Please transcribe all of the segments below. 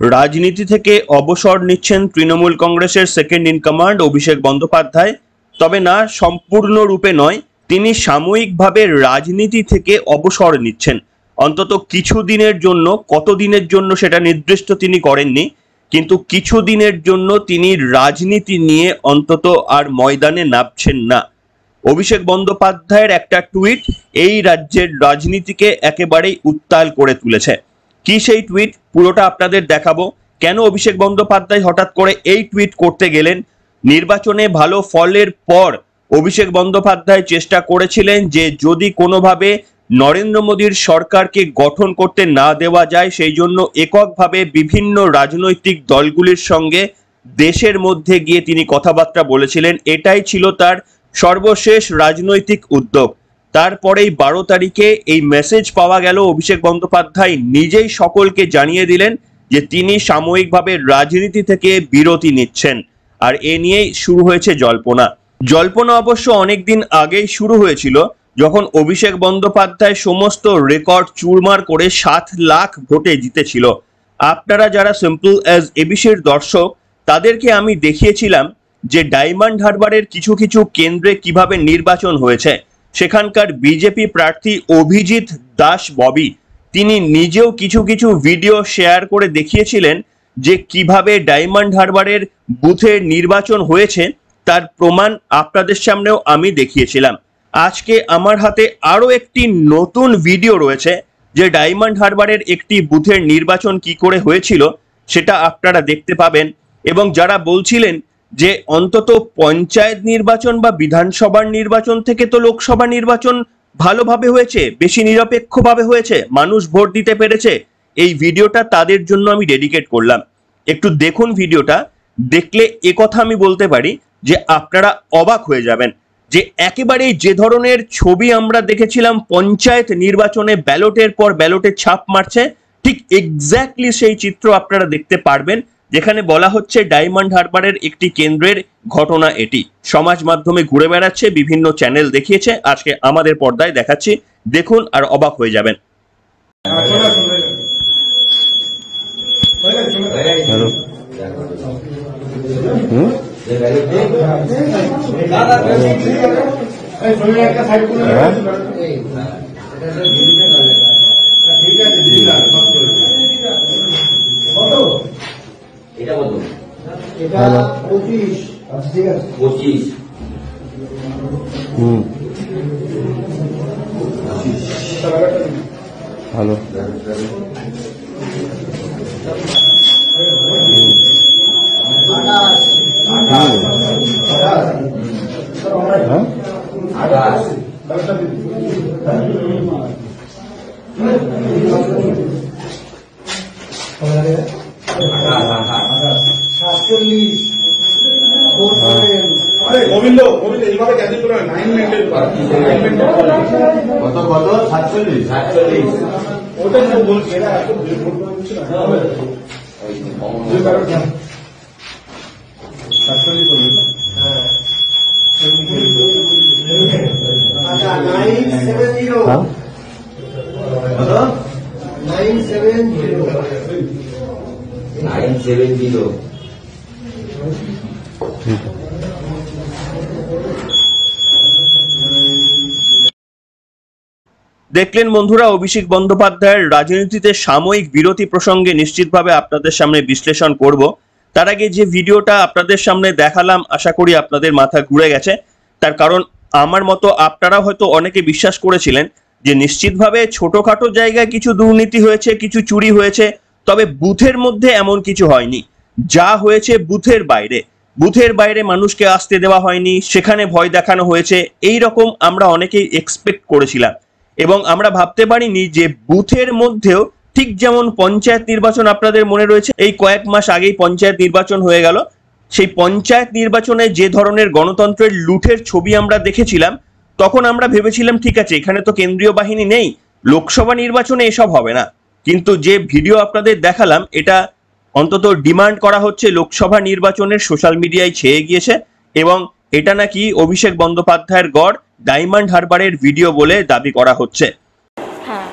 রাজনীতি থেকে অবসর নিচ্ছেন তৃণমূল কংগ্রেসের second in command Abhishek Bandyopadhyay. তবে না, সম্পূর্ণরূপে নয়, তিনি সাময়িকভাবে রাজনীতি থেকে অবসর নিচ্ছেন। অন্তত কিছু দিনের জন্য কত দিনের জন্য সেটা নির্দিষ্ট তিনি করেননি, কিন্তু কিছু দিনের জন্য তিনি রাজনীতি নিয়ে অন্তত আর ময়দানে নামছেন না। অভিষেক বন্দ্যোপাধ্যায়ের একটা টুইট এই রাজ্যের রাজনীতিকে একেবারেই উত্তাল করে তুলেছে। কি সেই টুইট পুরোটা আপনাদের দেখাবো। কেন অভিষেক বন্দ্যোপাধ্যায় হঠাৎ করে এই টুইট করতে গেলেন? নির্বাচনে ভালো ফলের পর অভিষেক বন্দ্যোপাধ্যায় চেষ্টা করেছিলেন যে যদি কোনোভাবে নরেন্দ্র মোদীর সরকারকে গঠন করতে না দেওয়া যায়, সেই জন্য এককভাবে বিভিন্ন রাজনৈতিক দলগুলির সঙ্গে দেশের মধ্যে গিয়ে তিনি কথাবার্তা বলেছিলেন। এটাই ছিল তার সর্বশেষ রাজনৈতিক উদ্যোগ। তারপরেই বারো তারিখে এই মেসেজ পাওয়া গেল অভিষেক বন্দ্যোপাধ্যায়। নিজেই সকলকে জানিয়ে দিলেন যে তিনি সাময়িকভাবে রাজনীতি থেকে বিরতি নিচ্ছেন। আর এ নিয়েই শুরু হয়েছে জল্পনা। জল্পনা অবশ্য অনেকদিন আগেই শুরু হয়েছিল, যখন অভিষেক বন্দ্যোপাধ্যায় সমস্ত রেকর্ড চুরমার করে সাত লাখ ভোটে জিতেছিল। আপনারা যারা সিম্পল অ্যাজ এবিসির দর্শক, তাদেরকে আমি দেখিয়েছিলাম যে ডায়মন্ড হারবারের কিছু কিছু কেন্দ্রে কীভাবে নির্বাচন হয়েছে। সেখানকার বিজেপি প্রার্থী অভিজিৎ দাস ববি, তিনি নিজেও কিছু কিছু ভিডিও শেয়ার করে দেখিয়েছিলেন যে কীভাবে ডায়মন্ড হারবারের বুথে নির্বাচন হয়েছে, তার প্রমাণ আপনাদের সামনেও আমি দেখিয়েছিলাম। আজকে আমার হাতে আরও একটি নতুন ভিডিও রয়েছে যে ডায়মন্ড হারবারের একটি বুথের নির্বাচন কি করে হয়েছিল, সেটা আপনারা দেখতে পাবেন। এবং যারা বলছিলেন যে অন্তত পঞ্চায়েত নির্বাচন বা বিধানসভার নির্বাচন থেকে তো লোকসভা নির্বাচন ভালোভাবে হয়েছে, বেশি নিরপেক্ষভাবে হয়েছে, মানুষ ভোট দিতে পেরেছে, এই ভিডিওটা তাদের জন্য আমি ডেডিকেট করলাম। একটু দেখুন ভিডিওটা, দেখলে কথা আমি বলতে পারি যে আপনারা অবাক হয়ে যাবেন যে একেবারেই যে ধরনের ছবি আমরা দেখেছিলাম পঞ্চায়েত নির্বাচনে ব্যালটের পর ব্যালটের ছাপ মারছে, ঠিক এক্স্যাক্টলি সেই চিত্র আপনারা দেখতে পারবেন। যেখানে বলা হচ্ছে ডায়মন্ড হারবারের একটি কেন্দ্রের ঘটনা এটি। সমাজ মাধ্যমে ঘুরে বেড়াচ্ছে, বিভিন্ন চ্যানেল দেখিয়েছে। আজকে আমাদের পর্দায় দেখাচ্ছি। দেখুন আর অবাক হয়ে যাবেন। হ্যালো হুম হ্যাঁ এটা কত? হ্যালো পঁচিশ। আচ্ছা ঠিক আছে। পঁচিশ। হুম। হ্যাঁ আঠাশ। আঠাশ। আঠাশ সাতচল্লিশ গোবিন্দ গোবিন্দ এইভাবে ক্যান্সেল করে নাইন মেনটেন কত কত? সাতচল্লিশ। সাতচল্লিশ। ওটাই বলছি এরা এত ভোট করে দিচ্ছে না। ওই যে কমন যে কারণ আচ্ছা নাইন সেভেন জিরো হ্যাঁ? কত? Nine seven zero nine seven zero. দেখলেন বন্ধুরা, অভিষেক বন্দ্যোপাধ্যায়ের রাজনীতিতে সাময়িক বিরতি প্রসঙ্গে নিশ্চিতভাবে আপনাদের সামনে বিশ্লেষণ করব। তার আগে যে ভিডিওটা আপনাদের সামনে দেখালাম, আশা করি আপনাদের মাথা ঘুরে গেছে। তার কারণ, আমার মতো আপনারা হয়তো অনেকে বিশ্বাস করেছিলেন যে নিশ্চিতভাবে ছোটখাটো জায়গায় কিছু দুর্নীতি হয়েছে, কিছু চুরি হয়েছে তবে বুথের মধ্যে এমন কিছু হয়নি। যা হয়েছে বুথের বাইরে। বুথের বাইরে মানুষকে আসতে দেওয়া হয়নি, সেখানে ভয় দেখানো হয়েছে। এই রকম আমরা অনেকেই এক্সপেক্ট করেছিলাম। এবং আমরা ভাবতে পারিনি যে বুথের মধ্যেও ঠিক যেমন পঞ্চায়েত নির্বাচন আপনাদের মনে রয়েছে, এই কয়েক মাস আগেই পঞ্চায়েত নির্বাচন হয়ে গেল। সেই পঞ্চায়েত নির্বাচনে যে ধরনের গণতন্ত্রের লুঠের ছবি আমরা দেখেছিলাম, তখন আমরা ভেবেছিলাম, ঠিক আছে, এখানে তো কেন্দ্রীয় বাহিনী নেই, লোকসভা নির্বাচনে এসব হবে না। কিন্তু যে ভিডিও আপনাদের দেখালাম এটা অন্তত ডিমান্ড করা হচ্ছে লোকসভা নির্বাচনের সোশ্যাল মিডিয়ায় ছেয়ে গিয়েছে এবং এটা নাকি অভিষেক বন্দ্যোপাধ্যায়ের গড় ডায়মন্ড হারবারের ভিডিও বলে দাবি করা হচ্ছে। হ্যাঁ।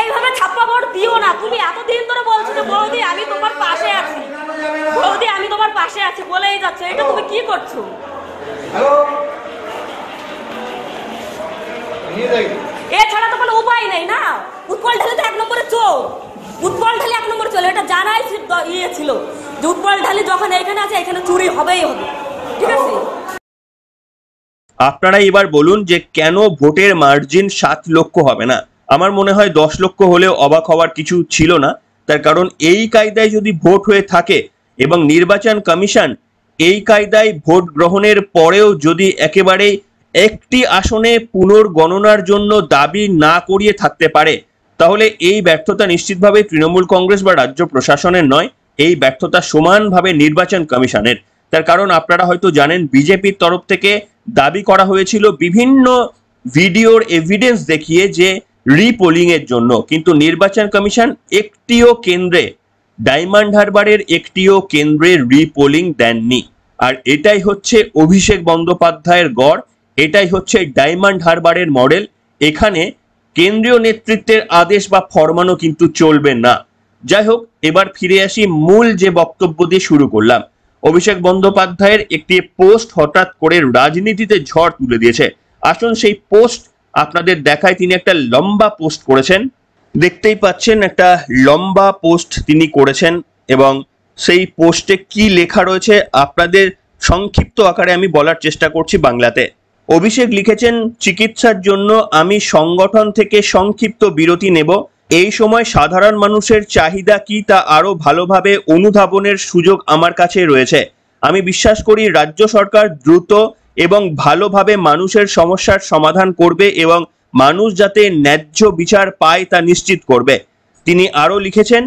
এইভাবে ছাপ্পা ভোট দিও না। তুমি এতদিন ধরে বলছো যে বৌদি আমি তোমার পাশে আছি। বৌদি আমি তোমার পাশে আছি। বলেই যাচ্ছে। এটা তুমি কি করছ? এছাড়া তো কোনো উপায় নেই না। উৎপল ঢালে তো এক নম্বরে চোর উৎপল ঢালি এক নম্বরে চলে এটা জানাই ইয়ে ছিল যে উৎপল ঢালি যখন এখানে আছে এখানে চুরি হবেই হবে। ঠিক আছে? আপনারা এবার বলুন যে কেন ভোটের মার্জিন সাত লক্ষ হবে না? আমার মনে হয় দশ লক্ষ হলেও অবাক হওয়ার কিছু ছিল না। তার কারণ এই কায়দায় যদি ভোট হয়ে থাকে এবং নির্বাচন কমিশন এই কায়দায় ভোট গ্রহণের পরেও যদি একেবারে একটি আসনে পুনর্গণনার জন্য দাবি না করিয়ে থাকতে পারে। তাহলে এই ব্যর্থতা নিশ্চিতভাবে তৃণমূল কংগ্রেস বা রাজ্য প্রশাসনের নয়, এই ব্যর্থতা সমানভাবে নির্বাচন কমিশনের। তার কারণ আপনারা হয়তো জানেন, বিজেপির তরফ থেকে দাবি করা হয়েছিল বিভিন্ন ভিডিওর এভিডেন্স দেখিয়ে যে রিপোলিং এর জন্য। কিন্তু নির্বাচন কমিশন একটিও কেন্দ্রে ডায়মন্ড হারবারের একটিও কেন্দ্রে রিপোলিং দেননি। আর এটাই হচ্ছে অভিষেক বন্দ্যোপাধ্যায়ের গড়। এটাই হচ্ছে ডায়মন্ড হারবারের মডেল। এখানে কেন্দ্রীয় নেতৃত্বের আদেশ বা ফরমানও কিন্তু চলবে না। যাই হোক, এবার ফিরে আসি মূল যে বক্তব্য দিয়ে শুরু করলাম। অভিষেক বন্দ্যোপাধ্যায়ের একটি পোস্ট হঠাৎ করে রাজনীতিতে ঝড় তুলে দিয়েছে। আসুন সেই পোস্ট আপনাদের দেখায় তিনি একটা লম্বা পোস্ট করেছেন। দেখতেই পাচ্ছেন একটা লম্বা পোস্ট তিনি করেছেন এবং সেই পোস্টে কি লেখা রয়েছে আপনাদের সংক্ষিপ্ত আকারে আমি বলার চেষ্টা করছি বাংলাতে। অভিষেক লিখেছেন, চিকিৎসার জন্য আমি সংগঠন থেকে সংক্ষিপ্ত বিরতি নেব। এই সময় সাধারণ মানুষের চাহিদা কি তা আরও ভালোভাবে অনুধাবনের সুযোগ আমার কাছে রয়েছে। আমি বিশ্বাস করি রাজ্য সরকার দ্রুত এবং ভালোভাবে মানুষের সমস্যার সমাধান করবে এবং মানুষ যাতে ন্যায্য বিচার পায় তা নিশ্চিত করবে। তিনি আরও লিখেছেন,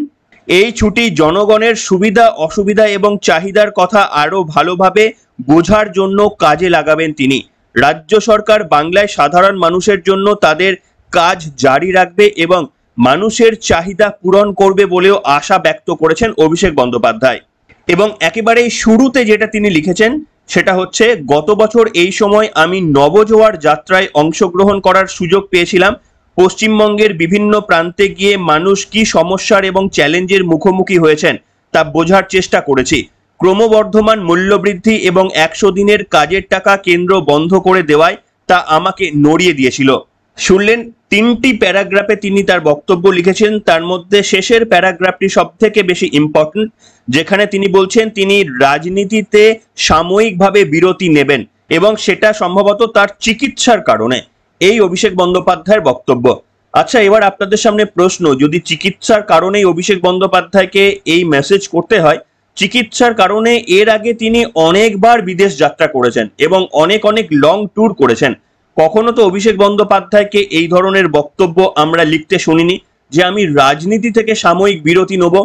এই ছুটি জনগণের সুবিধা, অসুবিধা এবং চাহিদার কথা আরও ভালোভাবে বোঝার জন্য কাজে লাগাবেন তিনি। রাজ্য সরকার বাংলায় সাধারণ মানুষের জন্য তাদের কাজ জারি রাখবে এবং মানুষের চাহিদা পূরণ করবে বলেও আশা ব্যক্ত করেছেন অভিষেক বন্দ্যোপাধ্যায়। এবং একেবারে শুরুতে যেটা তিনি লিখেছেন, সেটা হচ্ছে, গত বছর এই সময় আমি নবজোয়ার যাত্রায় অংশগ্রহণ করার সুযোগ পেয়েছিলাম। পশ্চিমবঙ্গের বিভিন্ন প্রান্তে গিয়ে মানুষ কি সমস্যার এবং চ্যালেঞ্জের মুখোমুখি হয়েছেন তা বোঝার চেষ্টা করেছি। ক্রমবর্ধমান মূল্যবৃদ্ধি এবং একশো দিনের কাজের টাকা কেন্দ্র বন্ধ করে দেওয়ায় তা আমাকে নড়িয়ে দিয়েছিল। শুনলেন, তিনটি প্যারাগ্রাফে তিনি তার বক্তব্য লিখেছেন। তার মধ্যে শেষের প্যারাগ্রাফটি সব থেকে বেশি ইম্পর্টেন্ট যেখানে তিনি বলছেন, তিনি রাজনীতিতে সাময়িকভাবে বিরতি নেবেন এবং সেটা সম্ভবত তার চিকিৎসার কারণে। এই অভিষেক বন্দ্যোপাধ্যায়ের বক্তব্য। আচ্ছা এবার আপনাদের সামনে প্রশ্ন, যদি চিকিৎসার কারণেই অভিষেক বন্দ্যোপাধ্যায়কে এই মেসেজ করতে হয় চিকিৎসার কারণে এর আগে তিনি অনেকবার বিদেশ যাত্রা করেছেন এবং অনেক অনেক লং ট্যুর করেছেন। কখনো তো অভিষেক বন্দ্যোপাধ্যায়কে এই ধরনের বক্তব্য আমরা লিখতে শুনিনি যে আমি রাজনীতি থেকে সাময়িক বিরতি নেব।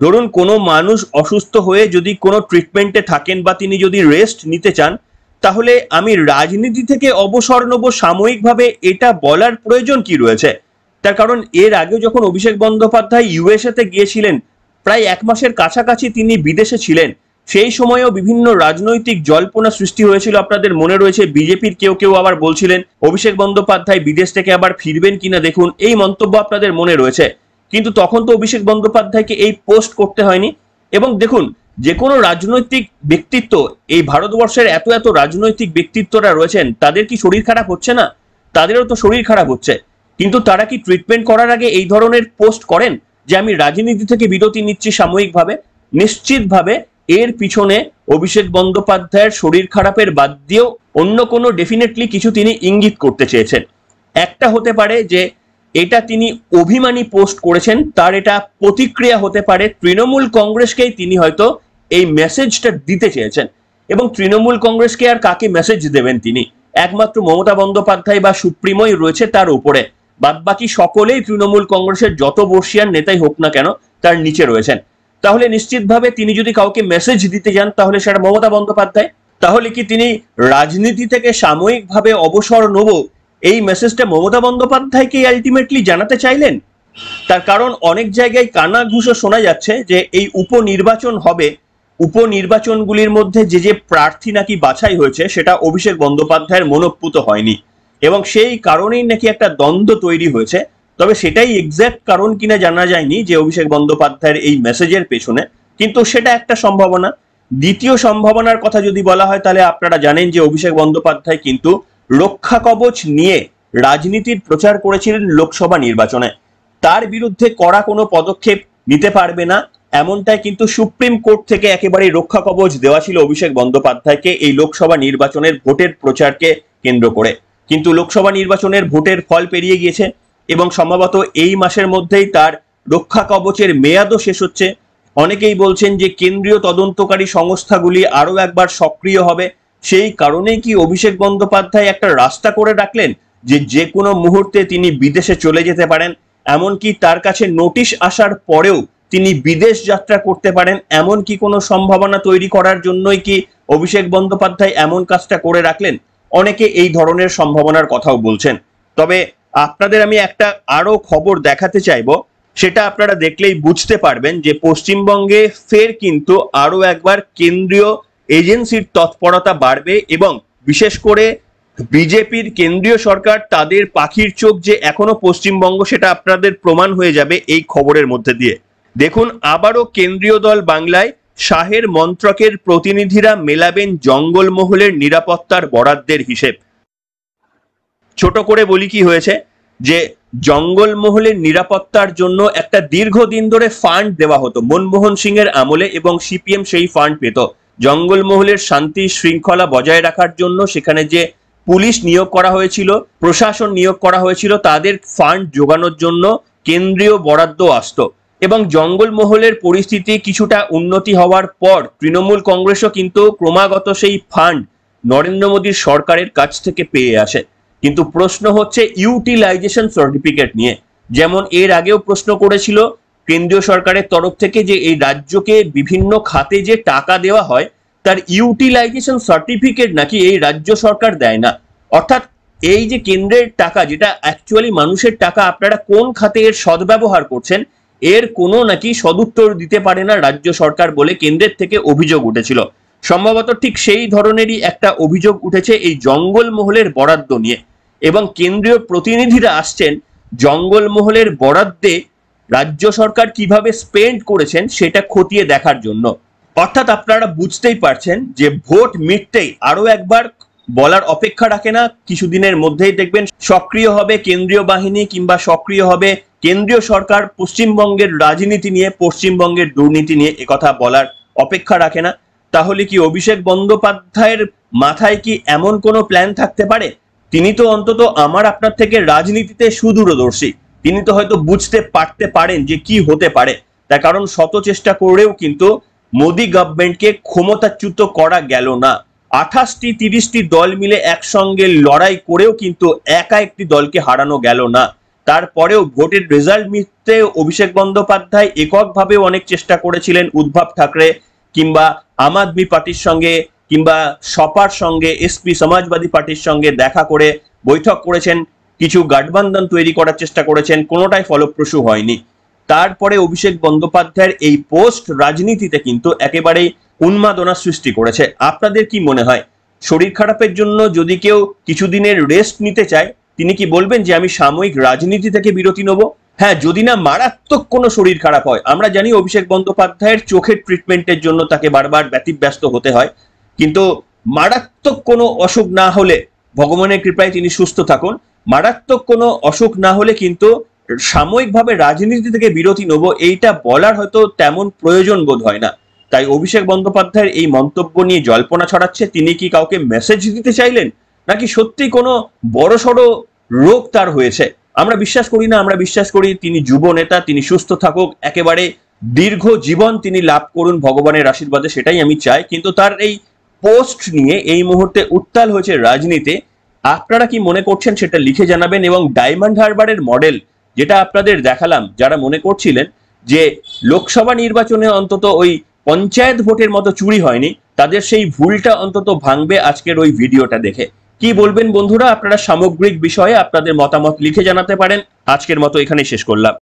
ধরুন কোনো মানুষ অসুস্থ হয়ে যদি কোনো ট্রিটমেন্টে থাকেন বা তিনি যদি রেস্ট নিতে চান, তাহলে আমি রাজনীতি থেকে অবসর নেব সাময়িকভাবে, এটা বলার প্রয়োজন কি রয়েছে? তার কারণ এর আগে যখন অভিষেক বন্দ্যোপাধ্যায় ইউএসএতে গিয়েছিলেন প্রায় এক মাসের কাছাকাছি তিনি বিদেশে ছিলেন। সেই সময়েও বিভিন্ন রাজনৈতিক জল্পনা সৃষ্টি হয়েছিল আপনাদের মনে রয়েছে। বিজেপির কেউ কেউ আবার বলছিলেন, অভিষেক বন্দ্যোপাধ্যায় বিদেশ থেকে আবার ফিরবেন কিনা দেখুন, এই মন্তব্য আপনাদের মনে রয়েছে। কিন্তু তখন তো অভিষেক বন্দ্যোপাধ্যায়কে এই পোস্ট করতে হয়নি। এবং দেখুন, যে কোনো রাজনৈতিক ব্যক্তিত্ব, এই ভারতবর্ষের এত এত রাজনৈতিক ব্যক্তিত্বরা রয়েছেন, তাদের কি শরীর খারাপ হচ্ছে না? তাদেরও তো শরীর খারাপ হচ্ছে। কিন্তু তারা কি ট্রিটমেন্ট করার আগে এই ধরনের পোস্ট করেন? যে আমি রাজনীতি থেকে বিরতি নিচ্ছি সাময়িকভাবে, নিশ্চিতভাবে এর পিছনে অভিষেক বন্দ্যোপাধ্যায়ের শরীর খারাপের বাদ দিয়েও অন্য কোনো ডেফিনেটলি কিছু তিনি ইঙ্গিত করতে চেয়েছেন। একটা হতে পারে যে এটা তিনি অভিমানী পোস্ট করেছেন, তার এটা প্রতিক্রিয়া হতে পারে তৃণমূল কংগ্রেসকেই তিনি হয়তো এই মেসেজটা দিতে চেয়েছেন এবং তৃণমূল কংগ্রেসকে আর কাকে মেসেজ দেবেন তিনি? একমাত্র মমতা বন্দ্যোপাধ্যায় বা সুপ্রিমোই রয়েছে তার উপরে। বাদবাকি সকলেই তৃণমূল কংগ্রেসের যত বর্ষিয়ান নেতাই হোক না কেন, তার নিচে রয়েছেন। তাহলে নিশ্চিতভাবে তিনি যদি কাউকে মেসেজ দিতে যান, তাহলে সেটা মমতা বন্দ্যোপাধ্যায়? তাহলে কি তিনি রাজনীতি থেকে সাময়িকভাবে অবসর নেব, এই মেসেজটা মমতা বন্দ্যোপাধ্যায়কে আলটিমেটলি জানাতে চাইলেন? তার কারণ অনেক জায়গায় কানা ঘুষো শোনা যাচ্ছে যে এই উপনির্বাচন হবে। উপনির্বাচনগুলির মধ্যে যে যে প্রার্থী নাকি বাছাই হয়েছে, সেটা অভিষেক বন্দ্যোপাধ্যায়ের মনোপুত হয়নি। এবং সেই কারণেই নাকি একটা দ্বন্দ্ব তৈরি হয়েছে। তবে সেটাই এক্স্যাক্ট কারণ কিনা জানা যায়নি যে অভিষেক বন্দ্যোপাধ্যায়ের এই মেসেজের পেছনে। কিন্তু সেটা একটা সম্ভাবনা। দ্বিতীয় সম্ভাবনার কথা যদি বলা হয়, তাহলে আপনারা জানেন যে অভিষেক বন্দ্যোপাধ্যায় কিন্তু রক্ষা কবচ নিয়ে রাজনীতির প্রচার করেছিলেন লোকসভা নির্বাচনে। তার বিরুদ্ধে কড়া কোনো পদক্ষেপ নিতে পারবে না। এমনটাই কিন্তু সুপ্রিম কোর্ট থেকে একেবারে রক্ষা কবচ দেওয়া ছিল অভিষেক বন্দ্যোপাধ্যায়কে এই লোকসভা নির্বাচনের ভোটের প্রচারকে কেন্দ্র করে। কিন্তু লোকসভা নির্বাচনের ভোটের ফল পেরিয়ে গিয়েছে এবং সম্ভবত এই মাসের মধ্যেই তার রক্ষা কবচের মেয়াদও শেষ হচ্ছে। অনেকেই বলছেন যে কেন্দ্রীয় তদন্তকারী সংস্থাগুলি আরও একবার সক্রিয় হবে। সেই কারণেই কি অভিষেক বন্দ্যোপাধ্যায় একটা রাস্তা করে রাখলেন যে যে কোনো মুহূর্তে তিনি বিদেশে চলে যেতে পারেন। এমনকি তার কাছে নোটিশ আসার পরেও তিনি বিদেশ যাত্রা করতে পারেন। এমন কি কোনো সম্ভাবনা তৈরি করার জন্যই কি অভিষেক বন্দ্যোপাধ্যায় এমন কাজটা করে রাখলেন? অনেকে এই ধরনের সম্ভাবনার কথাও বলছেন। তবে আপনাদের আমি একটা আরও খবর দেখাতে চাইব, সেটা আপনারা দেখলেই বুঝতে পারবেন যে পশ্চিমবঙ্গে ফের কিন্তু আরও একবার কেন্দ্রীয় এজেন্সির তৎপরতা বাড়বে এবং বিশেষ করে বিজেপির কেন্দ্রীয় সরকার তাদের পাখির চোখ যে এখনও পশ্চিমবঙ্গ, সেটা আপনাদের প্রমাণ হয়ে যাবে এই খবরের মধ্যে দিয়ে। দেখুন, আবারও কেন্দ্রীয় দল বাংলায় শাহের মন্ত্রকের প্রতিনিধিরা মেলাবেন জঙ্গলমহলের নিরাপত্তার বরাদ্দের হিসেব। ছোট করে বলি কি হয়েছে? যে জঙ্গলমহলের নিরাপত্তার জন্য একটা দীর্ঘদিন ধরে ফান্ড দেওয়া হতো। মনমোহন সিং এর আমলে এবং সিপিএম সেই ফান্ড পেত। জঙ্গলমহলের শান্তি শৃঙ্খলা বজায় রাখার জন্য সেখানে যে পুলিশ নিয়োগ করা হয়েছিল, প্রশাসন নিয়োগ করা হয়েছিল, তাদের ফান্ড যোগানোর জন্য কেন্দ্রীয় বরাদ্দ আসতো। এবং জঙ্গলমহলের পরিস্থিতি কিছুটা উন্নতি হওয়ার পর তৃণমূল কংগ্রেসও কিন্তু ক্রমাগত সেই ফান্ড নরেন্দ্র মোদীর সরকারের কাছ থেকে পেয়ে আসে। কিন্তু প্রশ্ন হচ্ছে ইউটিলাইজেশন সার্টিফিকেট নিয়ে। যেমন এর আগেও প্রশ্ন করেছিল কেন্দ্রীয় সরকারের তরফ থেকে যে এই রাজ্যকে বিভিন্ন খাতে যে টাকা দেওয়া হয়, তার ইউটিলাইজেশন সার্টিফিকেট নাকি এই রাজ্য সরকার দেয় না। অর্থাৎ এই যে কেন্দ্রের টাকা, যেটা অ্যাকচুয়ালি মানুষের টাকা, আপনারা কোন খাতে এর সদ্ব্যবহার করছেন এর কোনো নাকি সদুত্তর দিতে পারে না রাজ্য সরকার বলে কেন্দ্রের থেকে অভিযোগ উঠেছিল। সম্ভবত ঠিক সেই ধরনেরই একটা অভিযোগ উঠেছে এই জঙ্গলমহলের বরাদ্দ নিয়ে। এবং কেন্দ্রীয় প্রতিনিধিরা আসছেন জঙ্গলমহলের বরাদ্দে রাজ্য সরকার কীভাবে স্পেন্ড করেছেন সেটা খতিয়ে দেখার জন্য। অর্থাৎ আপনারা বুঝতেই পারছেন যে ভোট মিটতেই আরও একবার বলার অপেক্ষা রাখে না। কিছুদিনের মধ্যেই দেখবেন সক্রিয় হবে কেন্দ্রীয় বাহিনী কিংবা সক্রিয় হবে কেন্দ্রীয় সরকার পশ্চিমবঙ্গের রাজনীতি নিয়ে, পশ্চিমবঙ্গের দুর্নীতি নিয়ে একথা বলার অপেক্ষা রাখে না। তাহলে কি অভিষেক বন্দ্যোপাধ্যায়ের মাথায় কি এমন কোনো প্ল্যান থাকতে পারে? তিনি তো অন্তত আমার আপনার থেকে রাজনীতিতে সুদূরদর্শী। তিনি তো হয়তো বুঝতে পারতে পারেন যে কি হতে পারে। তার কারণ শত চেষ্টা করেও কিন্তু মোদি গভর্নমেন্টকে ক্ষমতাচ্যুত করা গেল না। আঠাশটি, তিরিশটি দল মিলে একসঙ্গে লড়াই করেও কিন্তু একা একটি দলকে হারানো গেল না। তারপরেও ভোটের রেজাল্ট মিটতে অভিষেক বন্দ্যোপাধ্যায় এককভাবে অনেক চেষ্টা করেছিলেন উদ্ভব ঠাকরে কিংবা আম আদমি পার্টির সঙ্গে কিংবা সপার সঙ্গে, এসপি সমাজবাদী পার্টির সঙ্গে দেখা করে বৈঠক করেছেন, কিছু গাঠবন্ধন তৈরি করার চেষ্টা করেছেন, কোনোটাই ফলপ্রসূ হয়নি। তারপরে অভিষেক বন্দ্যোপাধ্যায়ের এই পোস্ট রাজনীতিতে কিন্তু একেবারেই উন্মাদনা সৃষ্টি করেছে। আপনাদের কি মনে হয়? শরীর খারাপের জন্য যদি কেউ কিছুদিনের রেস্ট নিতে চায়, তিনি কি বলবেন যে আমি সাময়িক রাজনীতি থেকে বিরতি নেব? হ্যাঁ যদি না, মারাত্মক কোনো শরীর খারাপ হয়। আমরা জানি অভিষেক বন্দ্যোপাধ্যায়ের চোখের ট্রিটমেন্টের জন্য তাকে বারবার ব্যতিব্যস্ত হতে হয়। কিন্তু মারাত্মক কোনো অসুখ না হলে, ভগবানের কৃপায় তিনি সুস্থ থাকুন। মারাত্মক কোনো অসুখ না হলে কিন্তু সাময়িকভাবে রাজনীতি থেকে বিরতি নেব, এইটা বলার হয়তো তেমন প্রয়োজন বোধ হয় না। তাই অভিষেক বন্দ্যোপাধ্যায়ের এই মন্তব্য নিয়ে জল্পনা ছড়াচ্ছে। তিনি কি কাউকে মেসেজ দিতে চাইলেন? নাকি সত্যি কোনো বড়সড় রোগ তার হয়েছে? আমরা বিশ্বাস করি না, আমরা বিশ্বাস করি তিনি যুব নেতা, তিনি সুস্থ থাকুক, একেবারে দীর্ঘ জীবন তিনি লাভ করুন ভগবানের আশীর্বাদে, সেটাই আমি চাই। কিন্তু তার এই পোস্ট নিয়ে এই মুহূর্তে উত্তাল হয়েছে রাজনীতি। আপনারা কি মনে করছেন সেটা লিখে জানাবেন এবং ডায়মন্ড হারবারের মডেল যেটা আপনাদের দেখালাম, যারা মনে করছিলেন যে লোকসভা নির্বাচনে অন্তত ওই পঞ্চায়েত ভোটের মতো চুরি হয়নি, তাদের সেই ভুলটা অন্তত ভাঙবে আজকের ওই ভিডিওটা দেখে। কি বলবেন বন্ধুরা? আপনারা সামগ্রিক বিষয়ে আপনাদের মতামত লিখে জানাতে পারেন। আজকের মতো এখানেই শেষ করলাম।